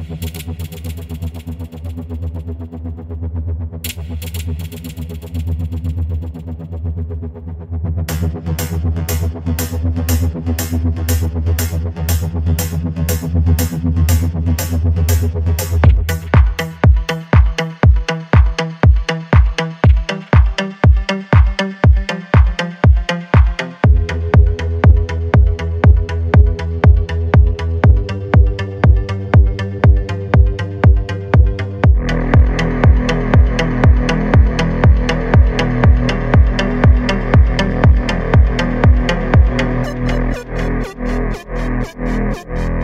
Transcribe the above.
ハハハハハ。Thank